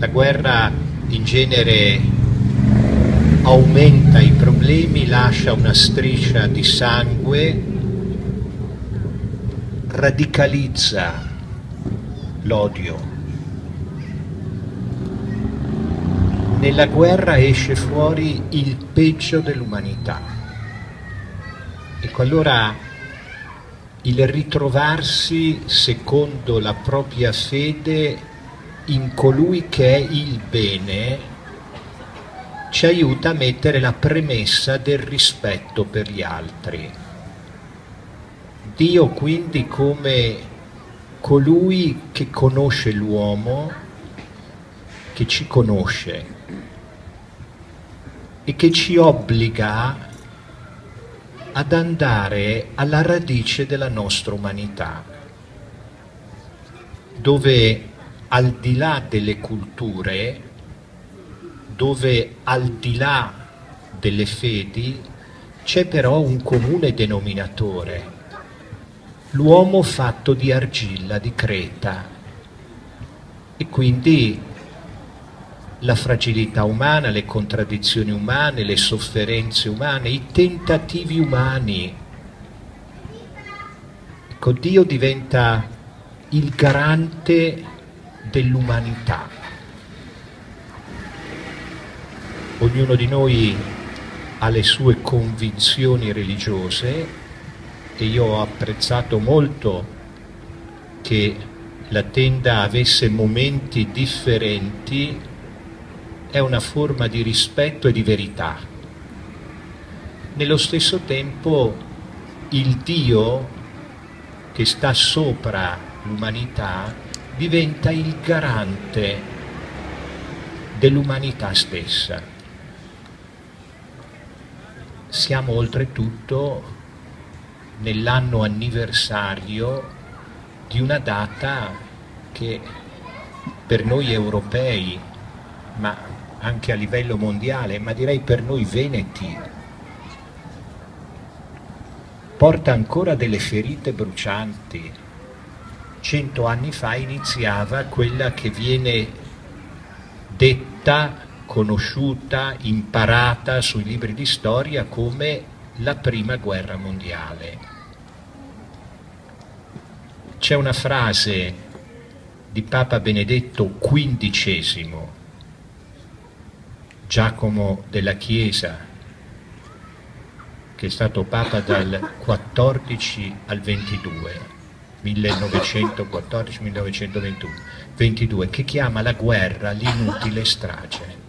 La guerra in genere aumenta i problemi, lascia una striscia di sangue, radicalizza l'odio. Nella guerra esce fuori il peggio dell'umanità. Ecco allora il ritrovarsi secondo la propria fede in colui che è il bene ci aiuta a mettere la premessa del rispetto per gli altri. Dio quindi come colui che conosce l'uomo, che ci conosce e che ci obbliga ad andare alla radice della nostra umanità, dove al di là delle culture, dove al di là delle fedi c'è però un comune denominatore, l'uomo fatto di argilla, di creta, e quindi la fragilità umana, le contraddizioni umane, le sofferenze umane, i tentativi umani. Ecco, Dio diventa il garante dell'umanità. Ognuno di noi ha le sue convinzioni religiose e io ho apprezzato molto che la tenda avesse momenti differenti, è una forma di rispetto e di verità. Nello stesso tempo il Dio che sta sopra l'umanità diventa il garante dell'umanità stessa. Siamo oltretutto nell'anno anniversario di una data che per noi europei, ma anche a livello mondiale, ma direi per noi veneti, porta ancora delle ferite brucianti cento anni fa iniziava quella che viene detta, conosciuta, imparata sui libri di storia come la prima guerra mondiale. C'è una frase di Papa Benedetto XV, Giacomo della Chiesa, che è stato Papa dal 14 al 22, 1914-1921, 22, che chiama la guerra l'inutile strage.